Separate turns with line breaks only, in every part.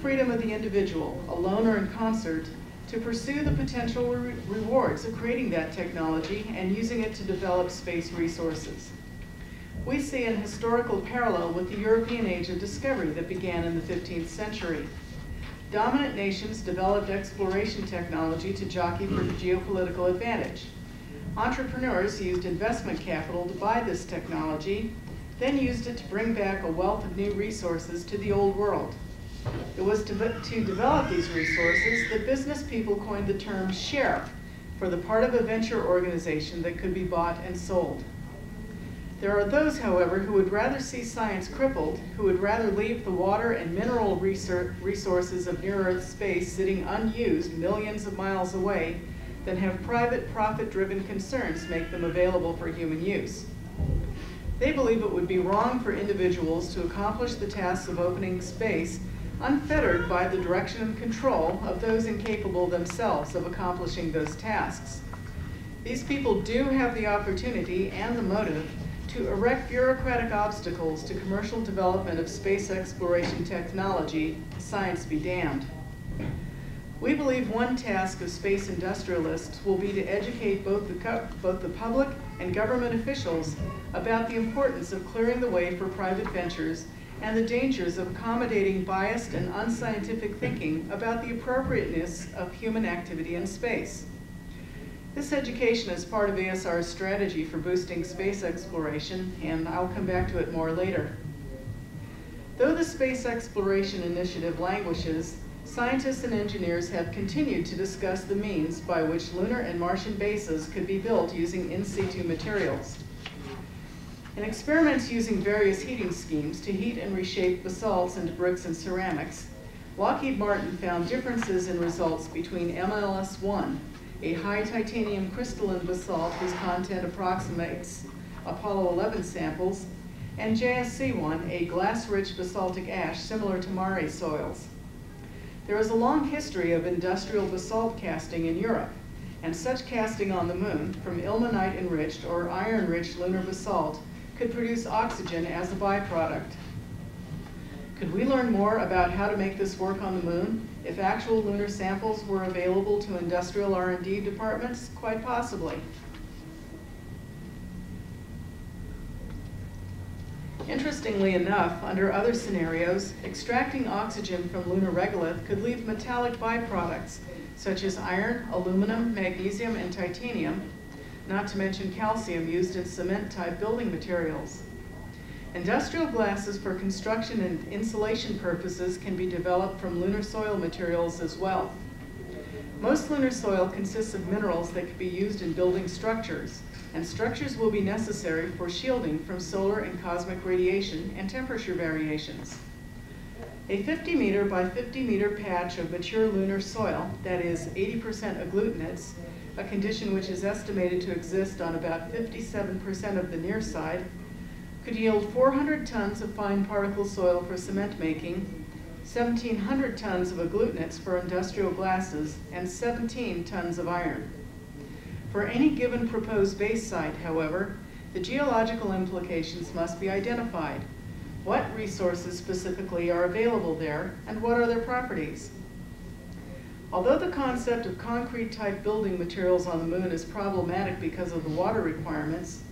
freedom of the individual, alone or in concert, to pursue the potential re rewards of creating that technology and using it to develop space resources. We see an historical parallel with the European age of discovery that began in the 15th century. Dominant nations developed exploration technology to jockey for geopolitical advantage. Entrepreneurs used investment capital to buy this technology, then used it to bring back a wealth of new resources to the old world. It was to, to develop these resources that business people coined the term share for the part of a venture organization that could be bought and sold. There are those, however, who would rather see science crippled, who would rather leave the water and mineral resources of near-Earth space sitting unused millions of miles away than have private profit-driven concerns make them available for human use. They believe it would be wrong for individuals to accomplish the tasks of opening space unfettered by the direction and control of those incapable themselves of accomplishing those tasks. These people do have the opportunity and the motive to erect bureaucratic obstacles to commercial development of space exploration technology, science be damned. We believe one task of space industrialists will be to educate both the, both the public and government officials about the importance of clearing the way for private ventures and the dangers of accommodating biased and unscientific thinking about the appropriateness of human activity in space. This education is part of ASR's strategy for boosting space exploration, and I'll come back to it more later. Though the Space Exploration Initiative languishes, scientists and engineers have continued to discuss the means by which lunar and Martian bases could be built using in situ materials. In experiments using various heating schemes to heat and reshape basalts into bricks and ceramics, Lockheed Martin found differences in results between MLS-1, a high titanium crystalline basalt whose content approximates Apollo 11 samples, and JSC-1, a glass-rich basaltic ash similar to Mare soils. There is a long history of industrial basalt casting in Europe, and such casting on the moon from ilmenite-enriched or iron-rich lunar basalt could produce oxygen as a byproduct. Could we learn more about how to make this work on the moon if actual lunar samples were available to industrial R&D departments? Quite possibly. Interestingly enough, under other scenarios, extracting oxygen from lunar regolith could leave metallic byproducts, such as iron, aluminum, magnesium, and titanium, not to mention calcium used in cement-type building materials. Industrial glasses for construction and insulation purposes can be developed from lunar soil materials as well. Most lunar soil consists of minerals that can be used in building structures, and structures will be necessary for shielding from solar and cosmic radiation and temperature variations. A 50 meter by 50 meter patch of mature lunar soil, that is 80% agglutinates, a condition which is estimated to exist on about 57% of the near side, could yield 400 tons of fine particle soil for cement making, 1,700 tons of agglutinates for industrial glasses, and 17 tons of iron. For any given proposed base site, however, the geological implications must be identified. What resources specifically are available there, and what are their properties? Although the concept of concrete-type building materials on the moon is problematic because of the water requirements,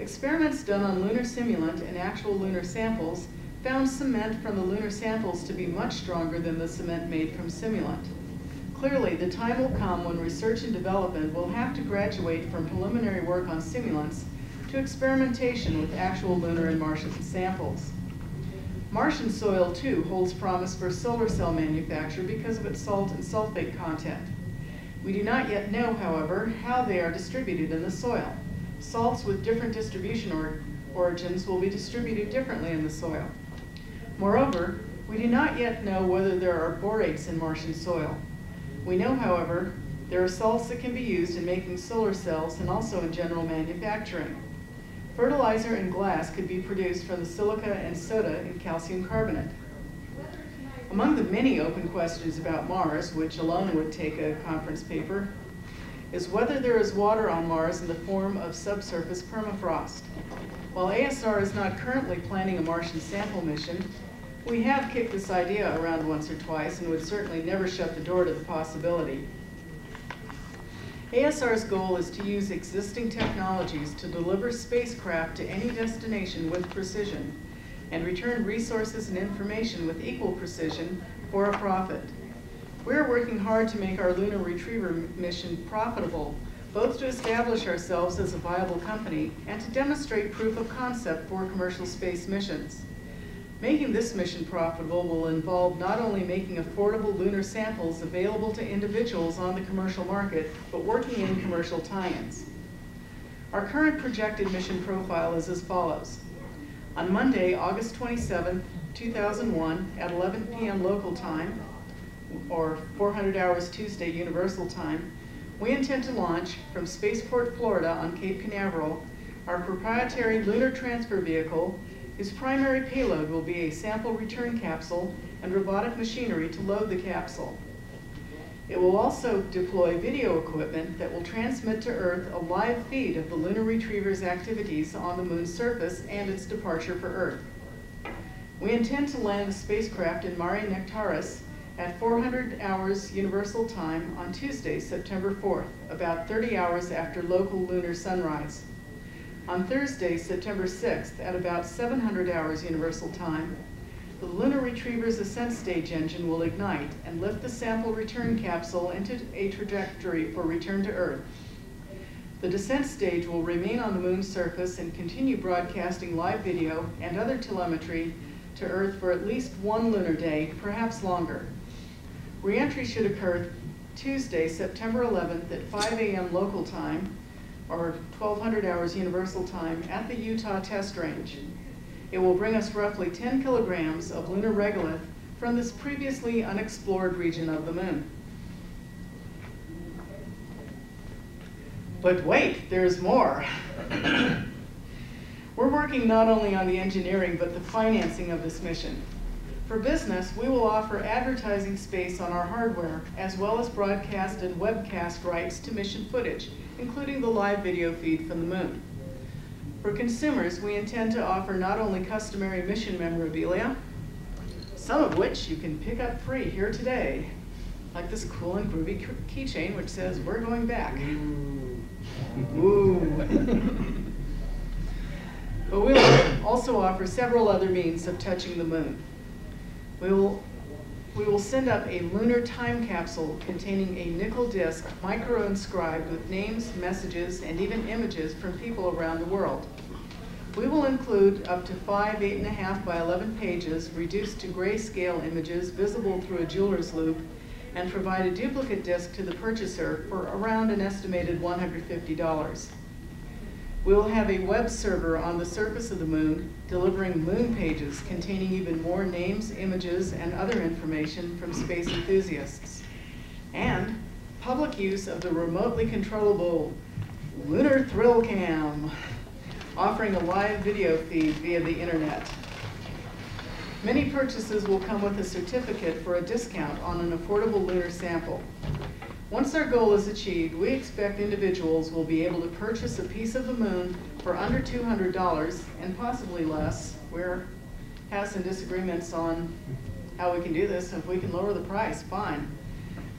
experiments done on lunar simulant and actual lunar samples found cement from the lunar samples to be much stronger than the cement made from simulant. Clearly, the time will come when research and development will have to graduate from preliminary work on simulants to experimentation with actual lunar and Martian samples. Martian soil, too, holds promise for solar cell manufacture because of its salt and sulfate content. We do not yet know, however, how they are distributed in the soil. Salts with different distribution or origins will be distributed differently in the soil. Moreover, we do not yet know whether there are borates in Martian soil. We know, however, there are salts that can be used in making solar cells and also in general manufacturing. Fertilizer and glass could be produced from the silica and soda in calcium carbonate. Among the many open questions about Mars, which alone would take a conference paper, is whether there is water on Mars in the form of subsurface permafrost. While ASR is not currently planning a Martian sample mission, We have kicked this idea around once or twice and would certainly never shut the door to the possibility. ASR's goal is to use existing technologies to deliver spacecraft to any destination with precision and return resources and information with equal precision for a profit. We're working hard to make our lunar retriever mission profitable, both to establish ourselves as a viable company and to demonstrate proof of concept for commercial space missions. Making this mission profitable will involve not only making affordable lunar samples available to individuals on the commercial market, but working in commercial tie-ins. Our current projected mission profile is as follows. On Monday, August 27, 2001, at 11 p.m. local time, or 400 hours Tuesday Universal Time, we intend to launch from Spaceport, Florida on Cape Canaveral, our proprietary lunar transfer vehicle whose primary payload will be a sample return capsule and robotic machinery to load the capsule. It will also deploy video equipment that will transmit to Earth a live feed of the lunar retriever's activities on the moon's surface and its departure for Earth. We intend to land the spacecraft in Mare Nectaris at 400 hours Universal Time on Tuesday, September 4th, about 30 hours after local lunar sunrise. On Thursday, September 6th, at about 700 hours Universal Time, the Lunar Retriever's ascent stage engine will ignite and lift the sample return capsule into a trajectory for return to Earth. The descent stage will remain on the moon's surface and continue broadcasting live video and other telemetry to Earth for at least one lunar day, perhaps longer. Reentry should occur Tuesday, September 11th at 5 a.m. local time, or 1200 hours Universal Time, at the Utah Test Range. It will bring us roughly 10 kilograms of lunar regolith from this previously unexplored region of the moon. But wait, there's more. We're working not only on the engineering, but the financing of this mission. For business, we will offer advertising space on our hardware, as well as broadcast and webcast rights to mission footage, including the live video feed from the moon. For consumers, we intend to offer not only customary mission memorabilia, some of which you can pick up free here today, like this cool and groovy keychain which says, we're going back. Ooh. but we'll also offer several other means of touching the moon. We will, we will send up a lunar time capsule containing a nickel disc micro-inscribed with names, messages, and even images from people around the world. We will include up to five 8.5 by 11 pages reduced to grayscale images visible through a jeweler's loupe and provide a duplicate disc to the purchaser for around an estimated $150. We will have a web server on the surface of the moon delivering moon pages containing even more names, images, and other information from space enthusiasts. And public use of the remotely controllable Lunar Thrill Cam, offering a live video feed via the internet. Many purchases will come with a certificate for a discount on an affordable lunar sample. Once our goal is achieved, we expect individuals will be able to purchase a piece of the moon for under $200 and possibly less. We're some disagreements on how we can do this. If we can lower the price, fine.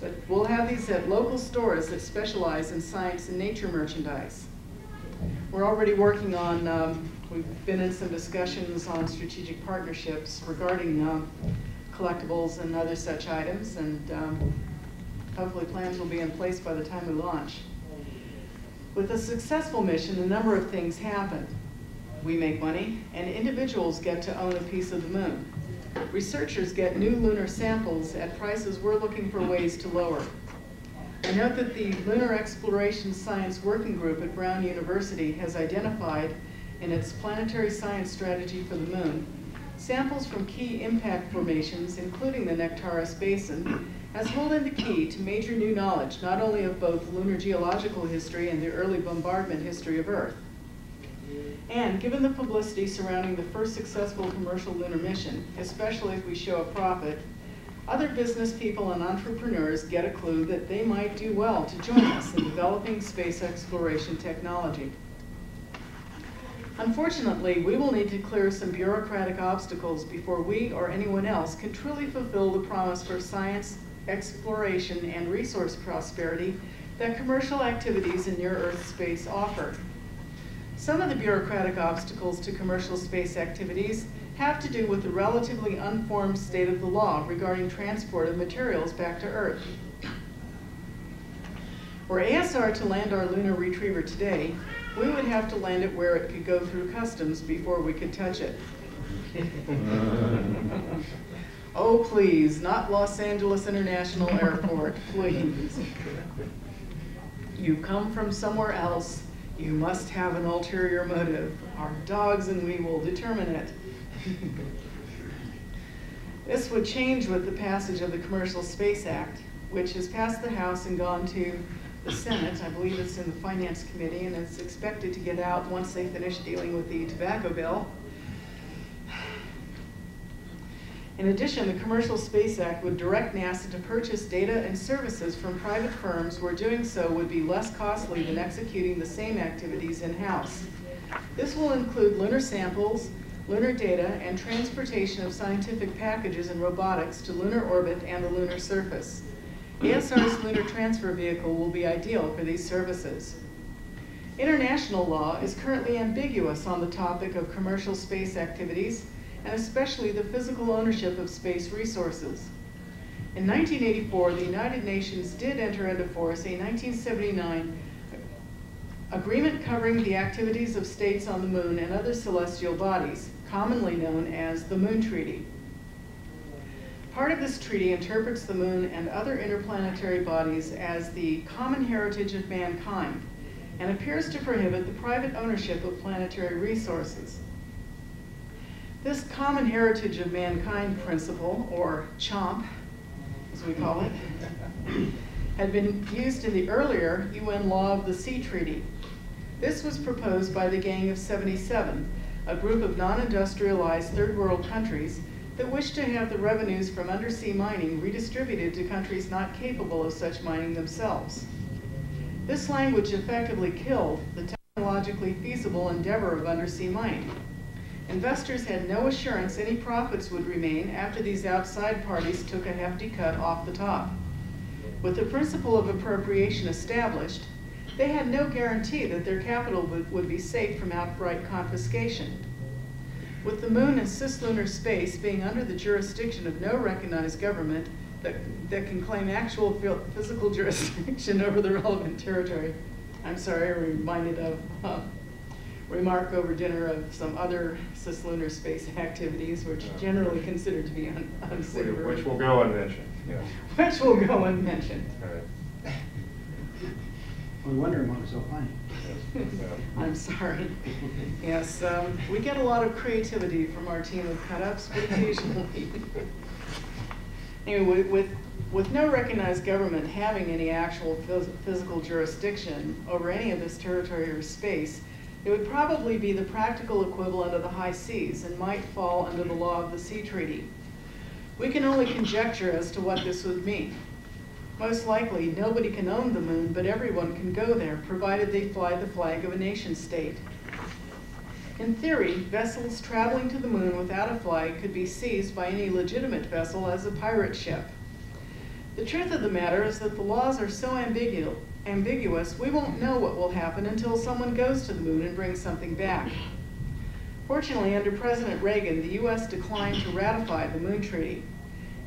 But we'll have these at local stores that specialize in science and nature merchandise. We're already working on, um, we've been in some discussions on strategic partnerships regarding um, collectibles and other such items, and um, Hopefully plans will be in place by the time we launch. With a successful mission, a number of things happen. We make money, and individuals get to own a piece of the moon. Researchers get new lunar samples at prices we're looking for ways to lower. I note that the Lunar Exploration Science Working Group at Brown University has identified in its planetary science strategy for the moon samples from key impact formations, including the Nectaris Basin, has holding the key to major new knowledge, not only of both lunar geological history and the early bombardment history of Earth. And given the publicity surrounding the first successful commercial lunar mission, especially if we show a profit, other business people and entrepreneurs get a clue that they might do well to join us in developing space exploration technology. Unfortunately, we will need to clear some bureaucratic obstacles before we or anyone else can truly fulfill the promise for science, exploration, and resource prosperity that commercial activities in near-Earth space offer. Some of the bureaucratic obstacles to commercial space activities have to do with the relatively unformed state of the law regarding transport of materials back to Earth. Were ASR to land our lunar retriever today, we would have to land it where it could go through customs before we could touch it. oh, please, not Los Angeles International Airport, please. You come from somewhere else, you must have an ulterior motive. Our dogs and we will determine it. this would change with the passage of the Commercial Space Act, which has passed the House and gone to the Senate. I believe it's in the Finance Committee, and it's expected to get out once they finish dealing with the tobacco bill. In addition, the Commercial Space Act would direct NASA to purchase data and services from private firms where doing so would be less costly than executing the same activities in-house. This will include lunar samples, lunar data, and transportation of scientific packages and robotics to lunar orbit and the lunar surface. ASR's lunar transfer vehicle will be ideal for these services. International law is currently ambiguous on the topic of commercial space activities, and especially the physical ownership of space resources. In 1984, the United Nations did enter into force a 1979 agreement covering the activities of states on the moon and other celestial bodies, commonly known as the Moon Treaty. Part of this treaty interprets the moon and other interplanetary bodies as the common heritage of mankind and appears to prohibit the private ownership of planetary resources. This common heritage of mankind principle, or CHOMP, as we call it, had been used in the earlier UN Law of the Sea Treaty. This was proposed by the Gang of 77, a group of non-industrialized third world countries that wished to have the revenues from undersea mining redistributed to countries not capable of such mining themselves. This language effectively killed the technologically feasible endeavor of undersea mining. Investors had no assurance any profits would remain after these outside parties took a hefty cut off the top. With the principle of appropriation established, they had no guarantee that their capital would, would be safe from outright confiscation. With the moon and cislunar space being under the jurisdiction of no recognized government that, that can claim actual physical jurisdiction over the relevant territory, I'm sorry, reminded of uh, remark over dinner of some other cislunar space activities, which generally considered to be un unsavory.
Which will go unmentioned. Yeah.
Which will go unmentioned.
Right. We're wondering why it's so funny.
I'm sorry. Yes, um, we get a lot of creativity from our team of cut-ups, but occasionally. anyway, with, with no recognized government having any actual phys physical jurisdiction over any of this territory or space, it would probably be the practical equivalent of the high seas and might fall under the law of the sea treaty. We can only conjecture as to what this would mean. Most likely, nobody can own the moon, but everyone can go there, provided they fly the flag of a nation state. In theory, vessels traveling to the moon without a flag could be seized by any legitimate vessel as a pirate ship. The truth of the matter is that the laws are so ambigu ambiguous, we won't know what will happen until someone goes to the moon and brings something back. Fortunately, under President Reagan, the U.S. declined to ratify the Moon Treaty.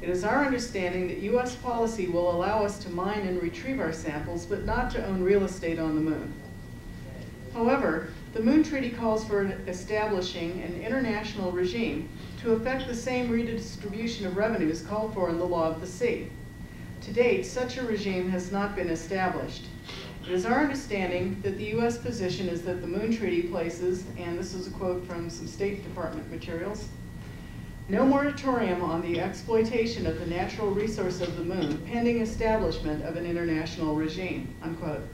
It is our understanding that U.S. policy will allow us to mine and retrieve our samples, but not to own real estate on the moon. However, the Moon Treaty calls for establishing an international regime to effect the same redistribution of revenues called for in the law of the sea. To date, such a regime has not been established. It is our understanding that the U.S. position is that the Moon Treaty places, and this is a quote from some State Department materials, no moratorium on the exploitation of the natural resource of the moon pending establishment of an international regime, unquote.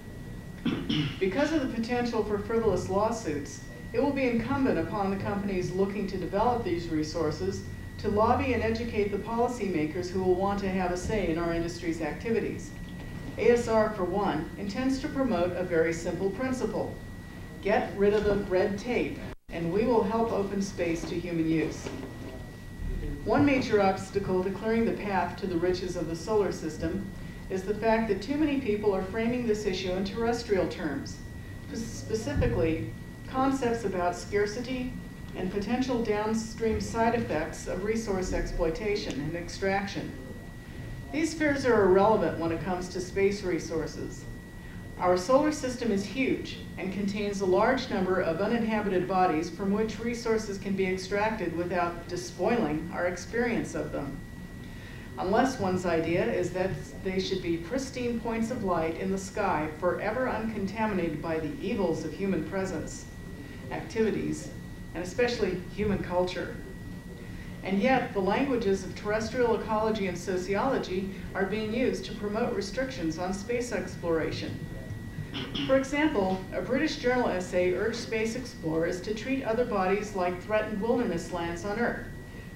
because of the potential for frivolous lawsuits, it will be incumbent upon the companies looking to develop these resources to lobby and educate the policymakers who will want to have a say in our industry's activities. ASR, for one, intends to promote a very simple principle. Get rid of the red tape and we will help open space to human use. One major obstacle to clearing the path to the riches of the solar system is the fact that too many people are framing this issue in terrestrial terms, specifically concepts about scarcity and potential downstream side effects of resource exploitation and extraction. These fears are irrelevant when it comes to space resources. Our solar system is huge and contains a large number of uninhabited bodies from which resources can be extracted without despoiling our experience of them. Unless one's idea is that they should be pristine points of light in the sky forever uncontaminated by the evils of human presence, activities, and especially human culture. And yet, the languages of terrestrial ecology and sociology are being used to promote restrictions on space exploration for example, a British journal essay urged space explorers to treat other bodies like threatened wilderness lands on Earth,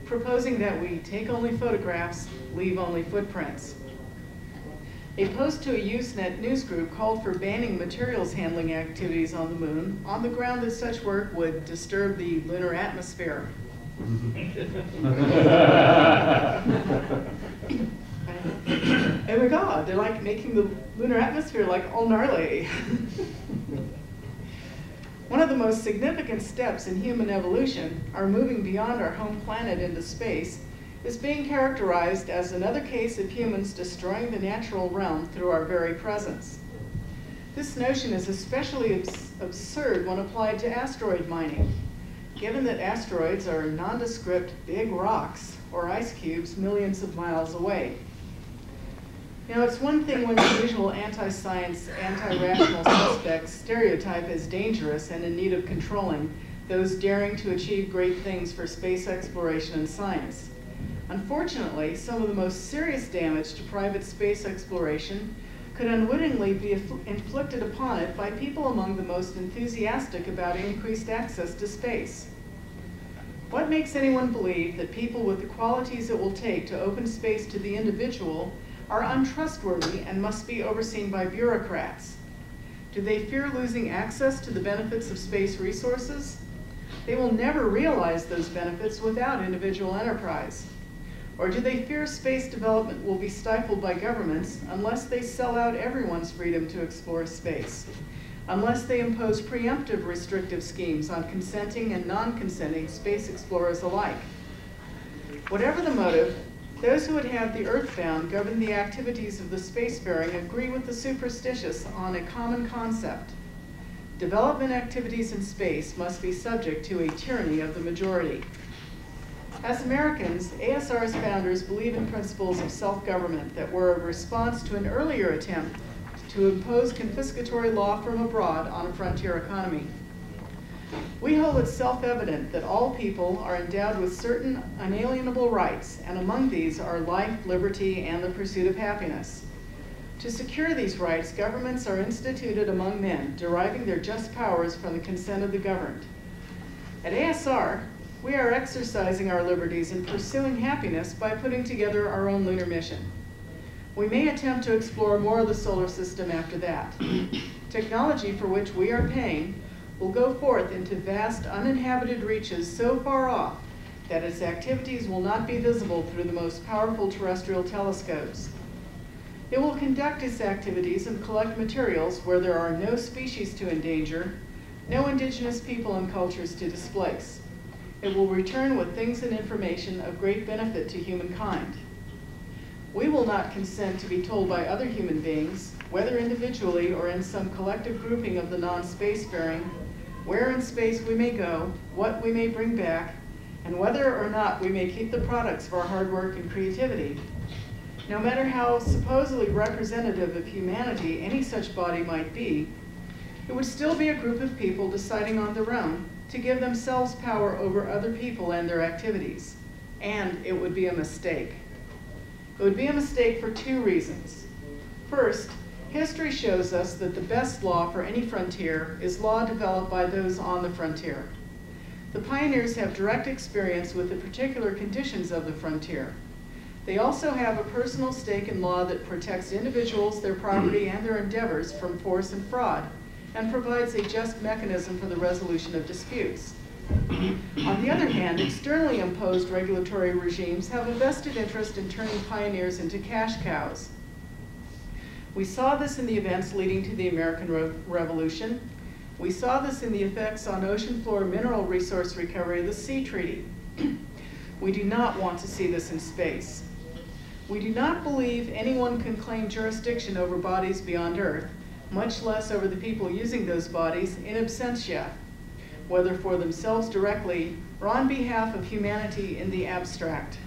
proposing that we take only photographs, leave only footprints. A post to a Usenet news group called for banning materials handling activities on the moon on the ground that such work would disturb the lunar atmosphere. oh my god, they're like making the lunar atmosphere like all gnarly. One of the most significant steps in human evolution, our moving beyond our home planet into space, is being characterized as another case of humans destroying the natural realm through our very presence. This notion is especially abs absurd when applied to asteroid mining, given that asteroids are nondescript big rocks or ice cubes millions of miles away. Know, it's one thing when the usual anti-science, anti-rational suspects stereotype as dangerous and in need of controlling those daring to achieve great things for space exploration and science. Unfortunately, some of the most serious damage to private space exploration could unwittingly be inflicted upon it by people among the most enthusiastic about increased access to space. What makes anyone believe that people with the qualities it will take to open space to the individual are untrustworthy and must be overseen by bureaucrats? Do they fear losing access to the benefits of space resources? They will never realize those benefits without individual enterprise. Or do they fear space development will be stifled by governments unless they sell out everyone's freedom to explore space? Unless they impose preemptive restrictive schemes on consenting and non-consenting space explorers alike? Whatever the motive, those who would have the earthbound govern the activities of the spacefaring agree with the superstitious on a common concept. Development activities in space must be subject to a tyranny of the majority. As Americans, ASR's founders believe in principles of self-government that were a response to an earlier attempt to impose confiscatory law from abroad on a frontier economy. We hold it self-evident that all people are endowed with certain unalienable rights, and among these are life, liberty, and the pursuit of happiness. To secure these rights, governments are instituted among men, deriving their just powers from the consent of the governed. At ASR, we are exercising our liberties and pursuing happiness by putting together our own lunar mission. We may attempt to explore more of the solar system after that. Technology for which we are paying will go forth into vast uninhabited reaches so far off that its activities will not be visible through the most powerful terrestrial telescopes. It will conduct its activities and collect materials where there are no species to endanger, no indigenous people and cultures to displace. It will return with things and information of great benefit to humankind. We will not consent to be told by other human beings, whether individually or in some collective grouping of the non-spacefaring, where in space we may go, what we may bring back, and whether or not we may keep the products of our hard work and creativity. No matter how supposedly representative of humanity any such body might be, it would still be a group of people deciding on their own to give themselves power over other people and their activities. And it would be a mistake. It would be a mistake for two reasons. First, History shows us that the best law for any frontier is law developed by those on the frontier. The pioneers have direct experience with the particular conditions of the frontier. They also have a personal stake in law that protects individuals, their property, and their endeavors from force and fraud, and provides a just mechanism for the resolution of disputes. On the other hand, externally imposed regulatory regimes have a vested interest in turning pioneers into cash cows. We saw this in the events leading to the American Re Revolution. We saw this in the effects on ocean floor mineral resource recovery of the Sea Treaty. we do not want to see this in space. We do not believe anyone can claim jurisdiction over bodies beyond Earth, much less over the people using those bodies in absentia, whether for themselves directly or on behalf of humanity in the abstract.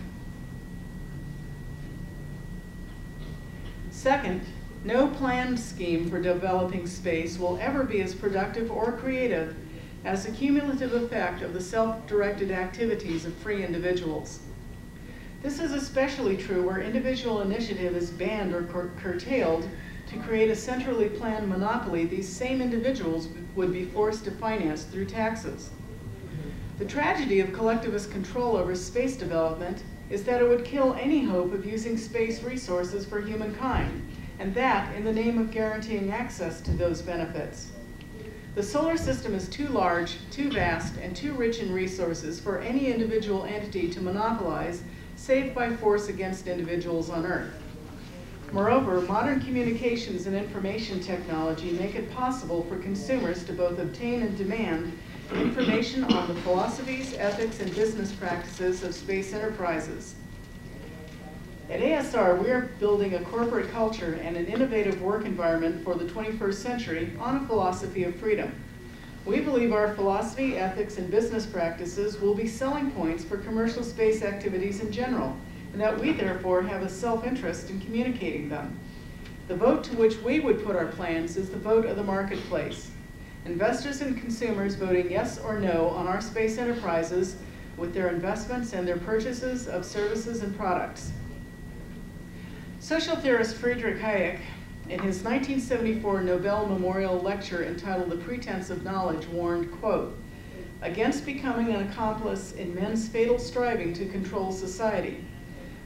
Second, no planned scheme for developing space will ever be as productive or creative as the cumulative effect of the self-directed activities of free individuals. This is especially true where individual initiative is banned or cur curtailed to create a centrally planned monopoly these same individuals would be forced to finance through taxes. The tragedy of collectivist control over space development is that it would kill any hope of using space resources for humankind, and that in the name of guaranteeing access to those benefits. The solar system is too large, too vast, and too rich in resources for any individual entity to monopolize, save by force against individuals on Earth. Moreover, modern communications and information technology make it possible for consumers to both obtain and demand information on the philosophies, ethics, and business practices of space enterprises. At ASR, we are building a corporate culture and an innovative work environment for the 21st century on a philosophy of freedom. We believe our philosophy, ethics, and business practices will be selling points for commercial space activities in general, and that we therefore have a self-interest in communicating them. The vote to which we would put our plans is the vote of the marketplace. Investors and consumers voting yes or no on our space enterprises with their investments and their purchases of services and products. Social theorist Friedrich Hayek, in his 1974 Nobel Memorial Lecture entitled The Pretense of Knowledge, warned, quote, against becoming an accomplice in men's fatal striving to control society,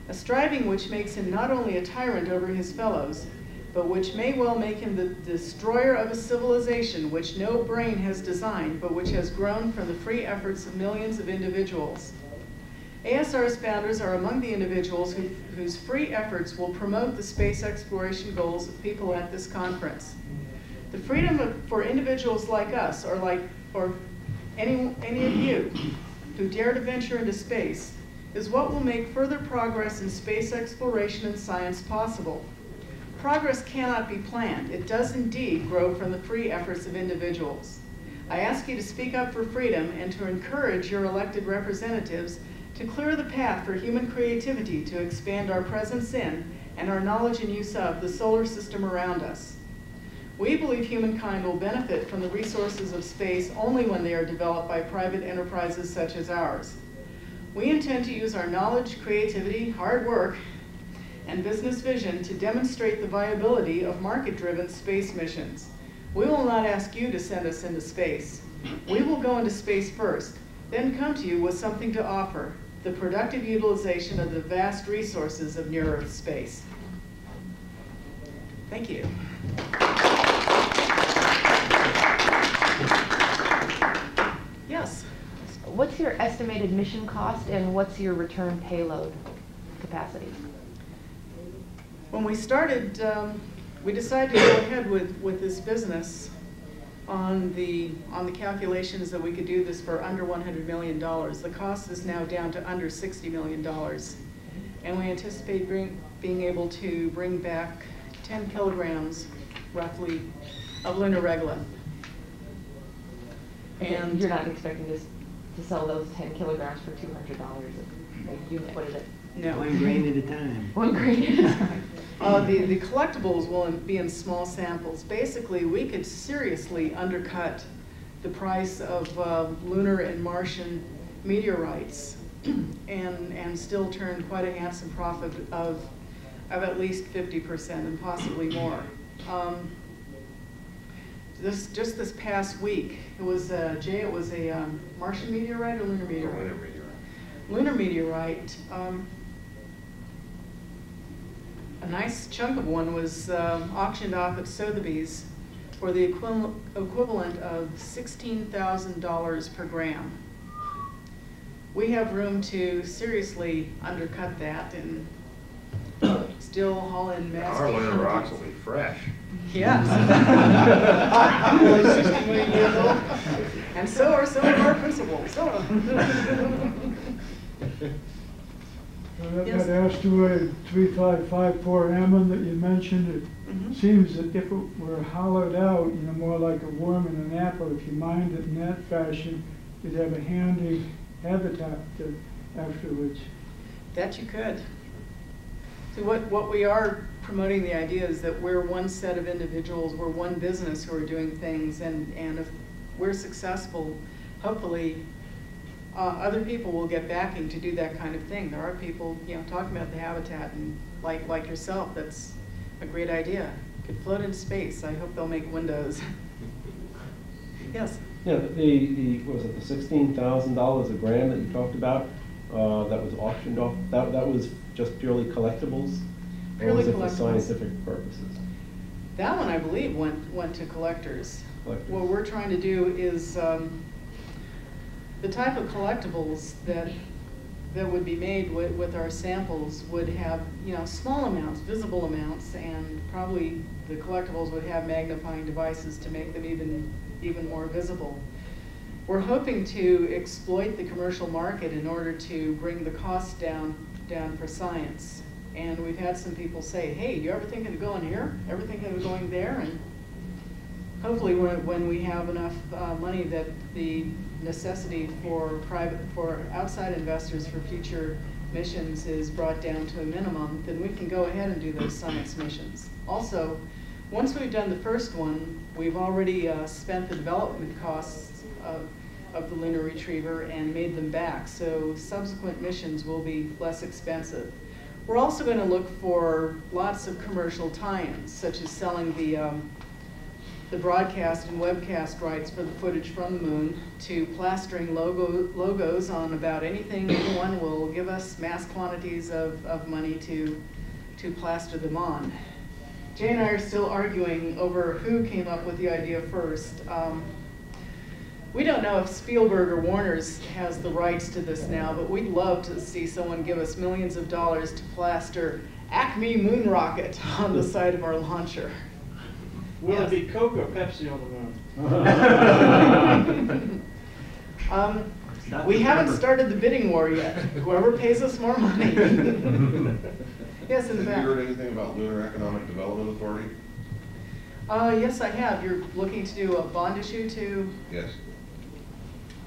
a striving which makes him not only a tyrant over his fellows, but which may well make him the destroyer of a civilization which no brain has designed, but which has grown from the free efforts of millions of individuals. ASR's founders are among the individuals who, whose free efforts will promote the space exploration goals of people at this conference. The freedom of, for individuals like us, or like, or any, any of you, who dare to venture into space, is what will make further progress in space exploration and science possible. Progress cannot be planned. It does indeed grow from the free efforts of individuals. I ask you to speak up for freedom and to encourage your elected representatives to clear the path for human creativity to expand our presence in and our knowledge and use of the solar system around us. We believe humankind will benefit from the resources of space only when they are developed by private enterprises such as ours. We intend to use our knowledge, creativity, hard work, and business vision to demonstrate the viability of market-driven space missions. We will not ask you to send us into space. We will go into space first, then come to you with something to offer, the productive utilization of the vast resources of near-Earth space. Thank you.
What's your estimated mission cost and what's your return payload capacity?
When we started, um, we decided to go ahead with, with this business on the, on the calculations that we could do this for under $100 million. The cost is now down to under $60 million. And we anticipate bring, being able to bring back 10 kilograms, roughly, of lunar regolith.
And you're not expecting this to sell those 10 kilograms for $200 a unit, what is it?
No.
One grain at a time.
One grain at a time.
Uh, the, the collectibles will be in small samples. Basically, we could seriously undercut the price of uh, lunar and Martian meteorites and, and still turn quite a handsome profit of, of at least 50% and possibly more. Um, this, just this past week, it was, uh, Jay, it was a um, Martian meteorite or lunar meteorite?
Lunar meteorite.
lunar meteorite, um, a nice chunk of one was um, auctioned off at Sotheby's for the equivalent, equivalent of $16,000 per gram. we have room to seriously undercut that and still haul in mass.
Our lunar rocks will be fresh.
Yes. Only 60 million years old. And so are some of our principals. Yes.
That asteroid 3554 Amun that you mentioned, it
Mhm.
seems that if it were hollowed out, you know, more like a worm in an apple, if you mined it in that fashion, you'd have a handy habitat uh, afterwards.
That you could. So what, what we are promoting the idea is that we're one set of individuals, we're one business who are doing things, and, and if we're successful, hopefully, uh, other people will get backing to do that kind of thing. There are people, you know, talking about the habitat, and like, like yourself, that's a great idea. Could float in space, I hope they'll make windows. Yes?
Yeah, the, the, was it, the sixteen thousand dollars a gram that you talked about, uh, that was auctioned off, that, that was just purely collectibles? Or was it for scientific purposes?
That one, I believe, went, went to collectors.
Collectors.
What we're trying to do is, um, the type of collectibles that, that would be made with, with our samples would have, you know, small amounts, visible amounts, and probably the collectibles would have magnifying devices to make them even, even more visible. We're hoping to exploit the commercial market in order to bring the cost down, down for science. And we've had some people say, hey, you ever thinking of going here? Ever thinking of going there? And hopefully, when, when we have enough uh, money that the necessity for private, for outside investors for future missions is brought down to a minimum, then we can go ahead and do those science missions. Also, once we've done the first one, we've already uh, spent the development costs of, of the lunar retriever and made them back, so subsequent missions will be less expensive. We're also going to look for lots of commercial tie-ins, such as selling the, um, the broadcast and webcast rights for the footage from the moon to plastering logo, logos on about anything anyone will give us mass quantities of, of money to, to plaster them on. Jay and I are still arguing over who came up with the idea first. Um, we don't know if Spielberg or Warner's has the rights to this now, but we'd love to see someone give us millions of dollars to plaster Acme Moon Rocket on the side of our launcher.
Will
Yes.
it be Coke or Pepsi on the moon?
Um, we haven't
rubber.
started the bidding war yet. Whoever pays us more money. Yes, in the
Have you heard anything about Lunar Economic Development Authority?
Uh, yes, I have. You're looking to do a bond issue to,
Yes.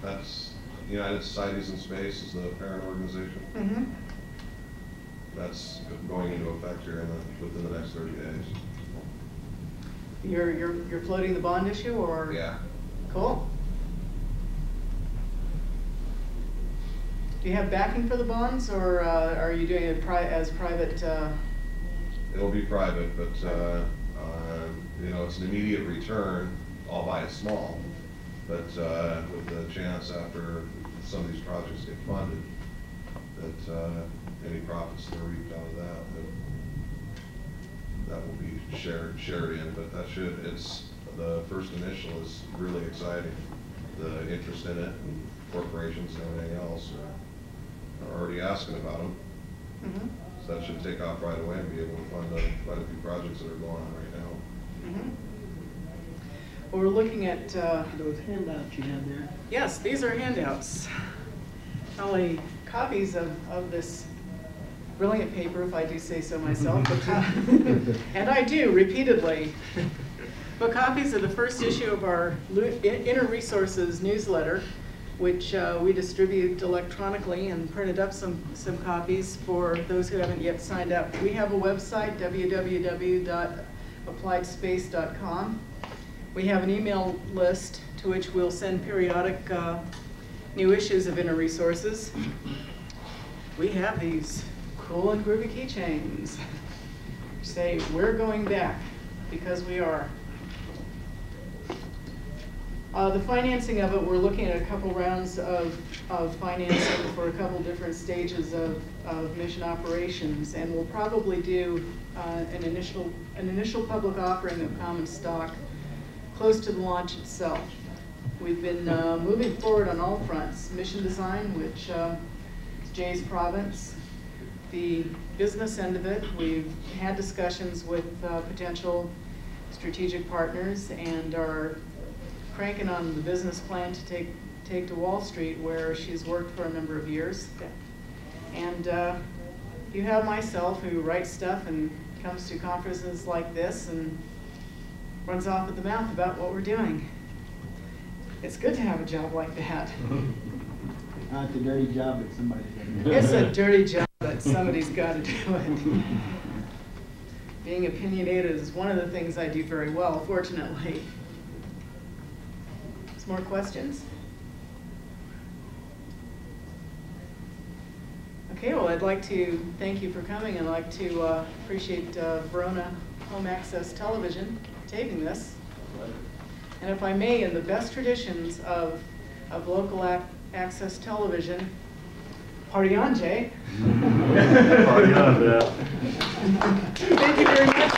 That's, United Societies in Space is the parent organization.
Mhm.
That's going into effect here in the, within the next thirty days.
you're, you're, you're floating the bond issue or?
Yeah.
Cool. Do you have backing for the bonds or, uh, are you doing it pri- as private, uh,
It'll be private, but, uh, uh, you know, it's an immediate return, albeit small. But, uh, with the chance after some of these projects get funded, that, uh, any profits that are reaped out of that, that, that will be shared, shared in, but that should, it's, the first initial is really exciting. The interest in it and corporations and everything else are, are already asking about them.
mhm,
So that should take off right away and be able to fund uh, quite a few projects that are going on right now.
mhm. Well, we're looking at, uh,
Those handouts you have there.
Yes, these are handouts. Only copies of, of this brilliant paper, if I do say so myself. but co- And I do repeatedly. But copies of the first issue of our Inner Resources newsletter, which uh, we distribute electronically and printed up some, some copies for those who haven't yet signed up. We have a website, www.appliedspace.com. We have an email list to which we'll send periodic uh, new issues of Inner Resources. We have these cool and groovy keychains. Say, we're going back, because we are. Uh, the financing of it, we're looking at a couple rounds of, of financing for a couple different stages of, of mission operations. And we'll probably do, uh, an initial, an initial public offering of common stock close to the launch itself. We've been uh, moving forward on all fronts. Mission design, which uh, is Jay's province. The business end of it, we've had discussions with uh, potential strategic partners and are cranking on the business plan to take, take to Wall Street, where she's worked for a number of years. And uh, you have myself, who writes stuff and comes to conferences like this and runs off at the mouth about what we're doing. It's good to have a job like that.
It's a dirty job, but somebody's got to do it.
It's a dirty job, but somebody's got to do it. Being opinionated is one of the things I do very well, fortunately. Some more questions? Okay, well, I'd like to thank you for coming. I'd like to uh, appreciate uh, Verona Home Access Television taping this. And if I may, in the best traditions of, of local ac access television, party on
Parianje.
Thank you very much.